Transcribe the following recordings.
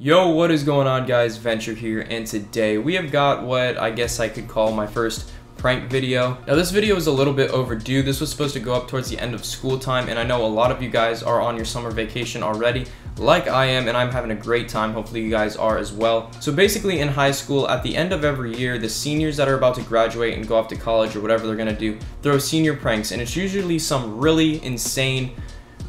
Yo, what is going on guys? Venturrre here, and today we have got what I guess I could call my first prank video. Now this video is a little bit overdue. This was supposed to go up towards the end of school time, and I know a lot of you guys are on your summer vacation already, like I am, and I'm having a great time. Hopefully you guys are as well. So basically in high school, at the end of every year, the seniors that are about to graduate and go off to college or whatever they're gonna do, throw senior pranks, and it's usually some really insane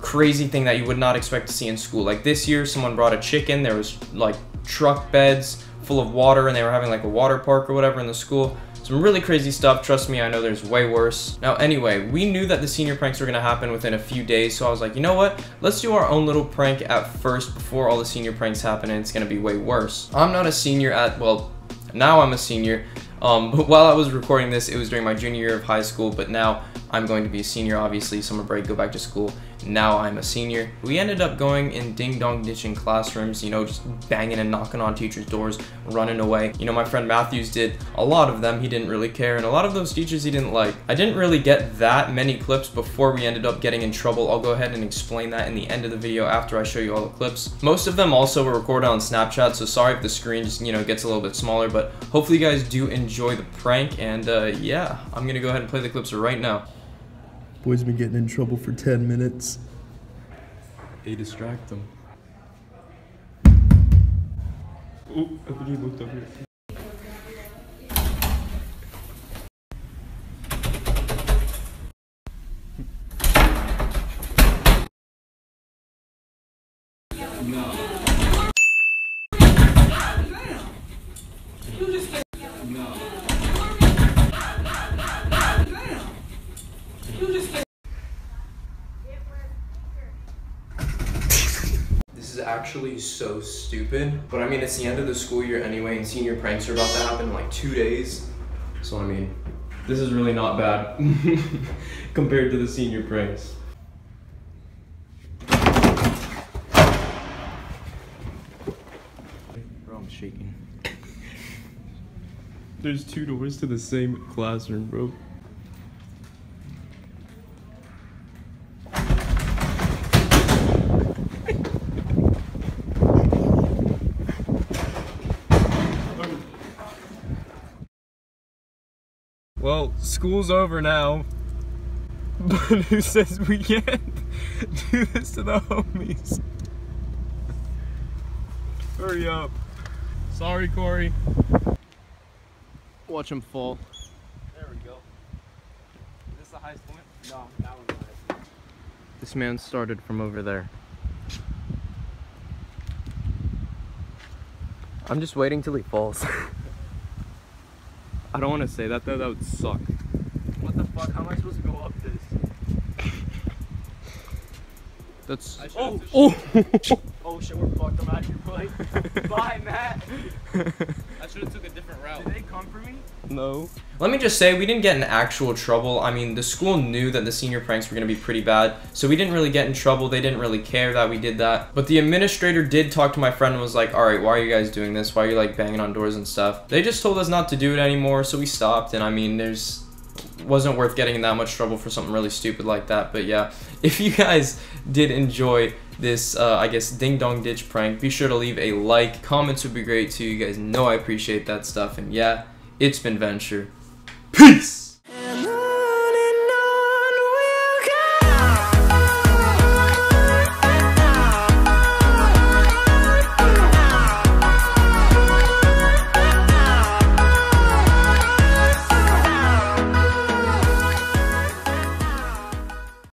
crazy thing that you would not expect to see in school. Like this year, someone brought a chicken. There was like truck beds full of water, and they were having like a water park or whatever in the school. Some really crazy stuff. Trust me, I know there's way worse. Now, anyway, we knew that the senior pranks were gonna happen within a few days, so I was like, you know what? Let's do our own little prank at first before all the senior pranks happen, and it's gonna be way worse. I'm not a senior at well, now I'm a senior. Um, but while I was recording this, it was during my junior year of high school, but now I'm going to be a senior, obviously, summer break, go back to school. Now I'm a senior. We ended up going in ding-dong ditching classrooms, you know, just banging and knocking on teachers' doors, running away. You know, my friend Matthews did a lot of them. He didn't really care, and a lot of those teachers he didn't like. I didn't really get that many clips before we ended up getting in trouble. I'll go ahead and explain that in the end of the video after I show you all the clips. Most of them also were recorded on Snapchat, so sorry if the screen just, you know, gets a little bit smaller, but hopefully you guys do enjoy the prank, and uh, yeah, I'm gonna go ahead and play the clips right now. Boy's been getting in trouble for 10 minutes. They distract them. Oh, I think he looked over. This is actually so stupid, but I mean, it's the end of the school year anyway, and senior pranks are about to happen in like two days. So, I mean, this is really not bad compared to the senior pranks. Bro, I'm shaking. There's two doors to the same classroom, bro. Well, school's over now. But who says we can't do this to the homies? Hurry up. Sorry, Corey. Watch him fall. There we go. Is this the highest point? No, that one's the highest point. This man started from over there. I'm just waiting till he falls. I don't want to say that though, that would suck. What the fuck? How am I supposed to go up this? That's. Oh! Oh! Oh shit, we're fucked. I'm out here, boy. Bye, Matt. I should have took a No. Let me just say, we didn't get in actual trouble. I mean, the school knew that the senior pranks were going to be pretty bad, so we didn't really get in trouble. They didn't really care that we did that. But the administrator did talk to my friend and was like, alright, why are you guys doing this? Why are you, like, banging on doors and stuff? They just told us not to do it anymore, so we stopped, and I mean, there's wasn't worth getting in that much trouble for something really stupid like that. But yeah, if you guys did enjoy this, uh, I guess, ding dong ditch prank, be sure to leave a like. Comments would be great too. You guys know I appreciate that stuff. And yeah, it's been Venturrre. Peace!